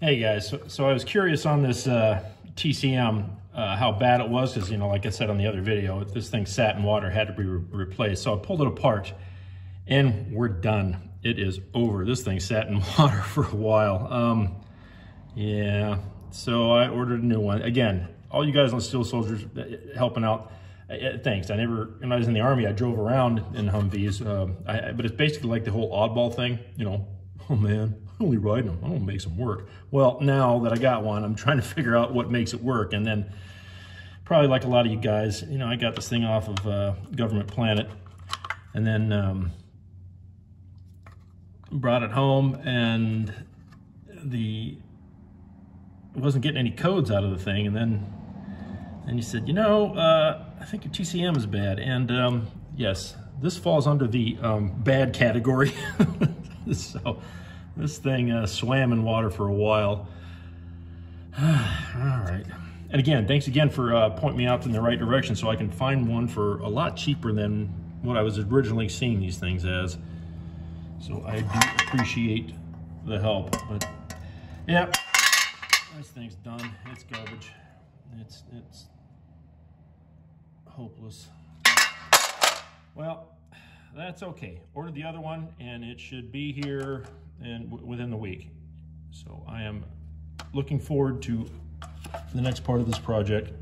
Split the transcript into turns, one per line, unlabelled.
Hey guys, so, so I was curious on this uh, TCM, uh, how bad it was, because, you know, like I said on the other video, this thing sat in water, had to be re replaced. So I pulled it apart, and we're done. It is over. This thing sat in water for a while. Um, yeah, so I ordered a new one. Again, all you guys on Steel Soldiers uh, helping out, uh, thanks. I never, when I was in the Army, I drove around in Humvees, uh, I, but it's basically like the whole oddball thing, you know, oh man, I'm only riding them, I don't make them work. Well, now that I got one, I'm trying to figure out what makes it work. And then probably like a lot of you guys, you know, I got this thing off of uh, Government Planet and then um, brought it home and the wasn't getting any codes out of the thing and then and you said you know uh, I think your TCM is bad and um, yes this falls under the um, bad category so this thing uh, swam in water for a while all right and again thanks again for uh, pointing me out in the right direction so I can find one for a lot cheaper than what I was originally seeing these things as so I do appreciate the help but yeah this thing's done. It's garbage. It's it's hopeless. Well, that's okay. Ordered the other one, and it should be here and within the week. So I am looking forward to the next part of this project.